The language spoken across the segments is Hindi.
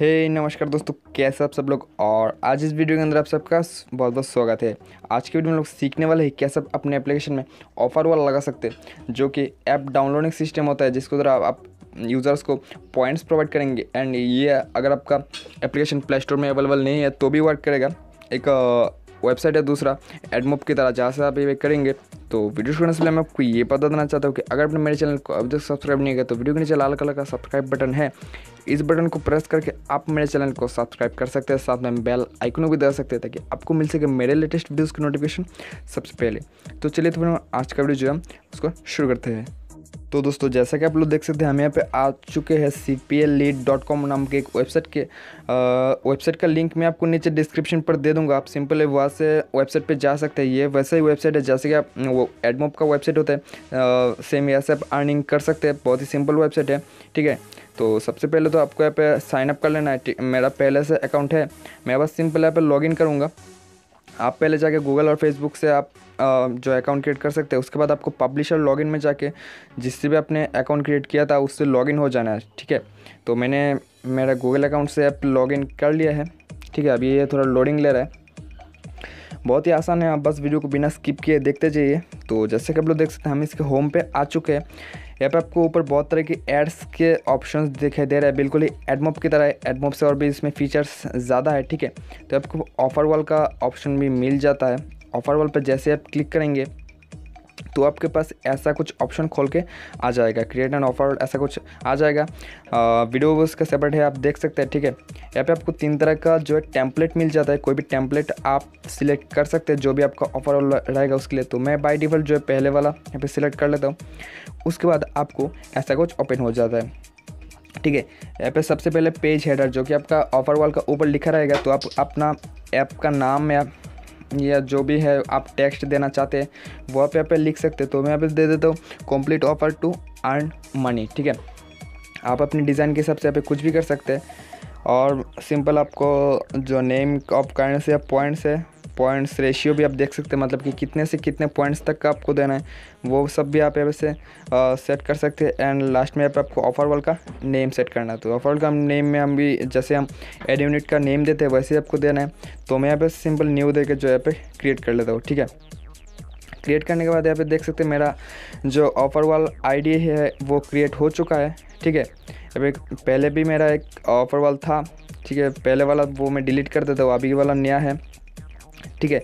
हे hey, नमस्कार दोस्तों कैसे आप सब लोग? और आज इस वीडियो के अंदर आप सबका बहुत बहुत स्वागत है। आज के वीडियो में लोग सीखने वाले हैं कैसे आप अपने एप्लीकेशन में ऑफ़र वाला लगा सकते हैं जो कि ऐप डाउनलोडिंग सिस्टम होता है जिसके द्वारा आप यूज़र्स को पॉइंट्स प्रोवाइड करेंगे। एंड ये अगर आपका एप्लीकेशन प्ले स्टोर में अवेलेबल नहीं है तो भी वर्क करेगा। एक वेबसाइट है दूसरा एडमोप की तरह जहाँ से आप ये करेंगे। तो वीडियो शुरू से मैं आपको ये पता देना चाहता हूँ कि अगर आपने मेरे चैनल को अब तक सब्सक्राइब नहीं किया तो वीडियो के नीचे लाल कलर का सब्सक्राइब बटन है। इस बटन को प्रेस करके आप मेरे चैनल को सब्सक्राइब कर सकते हैं, साथ में बेल आइकन भी दे सकते हैं ताकि आपको मिल सके मेरे लेटेस्ट वीडियोज़ की नोटिफिकेशन सबसे पहले। तो चलिए तो आज का वीडियो जो है उसको शुरू करते हैं। तो दोस्तों, जैसा कि आप लोग देख सकते हैं, हम यहाँ पे आ चुके हैं C P L lead dot com नाम के एक वेबसाइट के वेबसाइट का लिंक मैं आपको नीचे डिस्क्रिप्शन पर दे दूँगा। आप सिंपल वहाँ से वेबसाइट पे जा सकते हैं। ये वैसा ही वेबसाइट है, जैसे कि आप, वो एडमोप का वेबसाइट होता है सेम यहाँ से आप अर्निंग कर सकते हैं। बहुत ही सिंपल वेबसाइट है, ठीक है? तो सबसे पहले तो आपको यहाँ पे साइनअप कर लेना है मेरा पहले से अकाउंट है, मैं बस सिंपल यहाँ पे लॉगिन करूँगा। आप पहले जाके गूगल और फेसबुक से आप जो अकाउंट क्रिएट कर सकते हैं, उसके बाद आपको पब्लिशर लॉगिन में जाके जिससे भी आपने अकाउंट क्रिएट किया था, उससे लॉगिन हो जाना है, ठीक है? तो मैंने मेरा गूगल अकाउंट से ऐप लॉगिन कर लिया है, ठीक है? अभी ये थोड़ा लोडिंग ले रहा है। बहुत ही आसान है, आप बस वीडियो को बिना स्किप किए देखते जाइए। तो जैसे कि आप लोग देख सकते हैं, हम इसके होम पे आ चुके हैं। यहाँ पे आपको ऊपर बहुत तरह की एड्स के ऑप्शंस दिखाई दे रहे हैं। बिल्कुल ही एडमोप की तरह है। एडमोप से और भी इसमें फीचर्स ज़्यादा है, ठीक है? तो आपको ऑफ़र वॉल का ऑप्शन भी मिल जाता है। ऑफ़र वॉल पर जैसे आप क्लिक करेंगे तो आपके पास ऐसा कुछ ऑप्शन खोल के आ जाएगा। क्रिएट एंड ऑफ़र ऐसा कुछ आ जाएगा। वीडियो उसका सेपरेट है, आप देख सकते हैं, ठीक है? यहाँ पे आपको तीन तरह का जो है टेम्पलेट मिल जाता है। कोई भी टेम्पलेट आप सिलेक्ट कर सकते हैं, जो भी आपका ऑफ़र रहेगा उसके लिए। तो मैं बाई डिफ़ॉल्ट जो है पहले वाला यहाँ पर सिलेक्ट कर लेता हूँ। उसके बाद आपको ऐसा कुछ ओपन हो जाता है। ठीक है? यहाँ पे सबसे पहले पेज हेडर जो कि आपका ऑफ़र वाल का ऊपर लिखा रहेगा तो आप अपना ऐप का नाम या या जो भी है, आप टेक्स्ट देना चाहते हैं वो आप यहाँ पे लिख सकते हैं। तो मैं यहाँ पे दे देता हूँ complete offer to earn money ठीक है? आप अपने डिज़ाइन के हिसाब से यहाँ पे कुछ भी कर सकते हैं। और सिंपल आपको जो नेम ऑफ़ करेंसी से पॉइंट्स है पॉइंट्स रेशियो भी आप देख सकते हैं मतलब कि कितने से कितने पॉइंट्स तक का आपको देना है, वो सब भी आप यहाँ से सेट कर सकते हैं। एंड लास्ट में यहाँ पर आपको ऑफ़र वाल का नेम सेट करना है। तो ऑफ़र वाल का नेम में हम भी, जैसे हम एड यूनिट का नेम देते हैं, वैसे आपको देना है। तो मैं यहाँ पे सिंपल न्यू दे के जो यहाँ पे क्रिएट कर लेता हूँ, ठीक है? क्रिएट करने के बाद यहाँ पे देख सकते हैं मेरा जो ऑफ़र वाल आईडी है, वो क्रिएट हो चुका है, ठीक है? अभी पहले भी मेरा एक ऑफ़र वाल था, ठीक है? पहले वाला वो मैं डिलीट कर देता हूँ, अभी वाला नया है। ठीक है?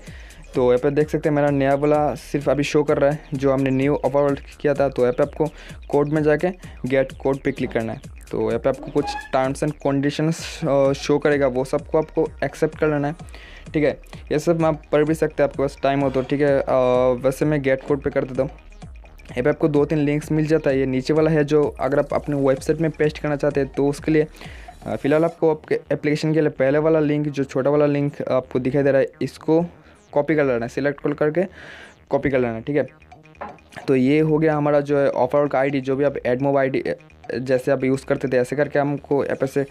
तो यहाँ पे देख सकते हैं मेरा नया वाला सिर्फ़ अभी शो कर रहा है, जो हमने न्यू ऑफ़र किया था। तो यहाँ पे आपको कोड में जाके गेट कोड पे क्लिक करना है। तो यहाँ पे आपको कुछ टर्म्स एंड कंडीशंस शो करेगा, वो सबको आपको एक्सेप्ट कर लेना है। ठीक है? ये सब आप पढ़ भी सकते हैं, आपके पास टाइम हो तो ठीक है? वैसे मैं गेट कोड पे कर देता हूँ। यहाँ पे आपको दो तीन लिंक्स मिल जाता है। ये नीचे वाला है जो अगर आप अपने वेबसाइट में पेस्ट करना चाहते हैं तो उसके लिए फ़िलहाल आपको आपके एप्लीकेशन के लिए पहले वाला लिंक जो छोटा वाला लिंक आपको दिखाई दे रहा है, इसको कॉपी कर लेना है। सिलेक्ट कर करके कॉपी कर लेना है, ठीक है? तो ये हो गया हमारा जो है ऑफ़र का आईडी जो भी आप एडमोब आईडी जैसे आप यूज़ करते थे, ऐसे करके हमको ऐप से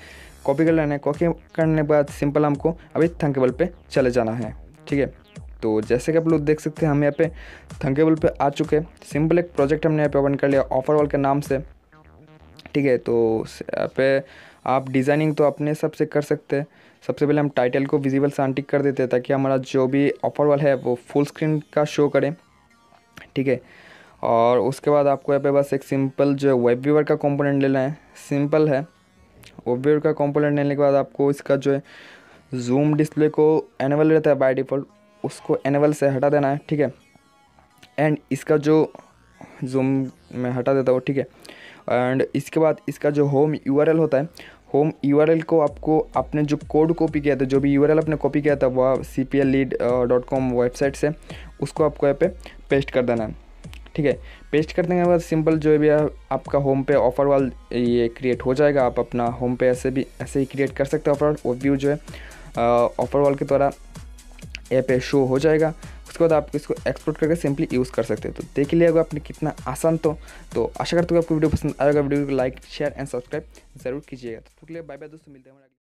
कॉपी कर लेना है। कॉपी करने के बाद सिंपल हमको अभी थंकेबल पे चले जाना है, ठीक है? तो जैसे कि आप लोग देख सकते हैं, हम यहाँ पे थंकेबल पे आ चुके हैं। सिंपल एक प्रोजेक्ट हमने यहाँ पे ओपन कर लिया ऑफ़र वाल के नाम से। ठीक है तो यहाँ पे आप डिज़ाइनिंग तो अपने सबसे कर सकते हैं। सबसे पहले हम टाइटल को विजिबल से आंटिक कर देते हैं, ताकि हमारा जो भी ऑफ़र वाला है, वो फुल स्क्रीन का शो करें। ठीक है? और उसके बाद आपको यहाँ पे बस एक सिंपल जो है वेब व्यूवर का कंपोनेंट लेना है। सिंपल है। वेब व्यूवर का कंपोनेंट लेने के बाद आपको इसका जो है जूम डिस्प्ले को एनेबल रहता है बाय डिफ़ॉल्ट उसको एनेबल से हटा देना है। ठीक है? एंड इसका जो जूम मैं हटा देता हूँ, ठीक है? एंड इसके बाद इसका जो होम यूआरएल होता है होम यूआरएल को आपको आपने जो कोड कॉपी किया था, जो भी यूआरएल आपने कॉपी किया था, वह C P L lead dot com website से, उसको आपको यहाँ पे पेस्ट कर देना है। ठीक है? पेस्ट करने के बाद सिंपल जो भी आपका होम पे ऑफ़र वाल ये क्रिएट हो जाएगा। आप अपना होम पे ऐसे भी, ऐसे ही क्रिएट कर सकते हो ऑफ़र वो व्यू जो है ऑफ़र वाल के द्वारा ऐप पे शो हो जाएगा। उसके बाद आप इसको एक्सपोर्ट करके सिंपली यूज़ कर सकते हैं। तो देख लिया होगा आपने कितना आसान तो। तो आशा करते हो आपको वीडियो पसंद आएगा वीडियो को लाइक शेयर एंड सब्सक्राइब ज़रूर कीजिएगा। तो बाय बाय दोस्तों, मिलते हैं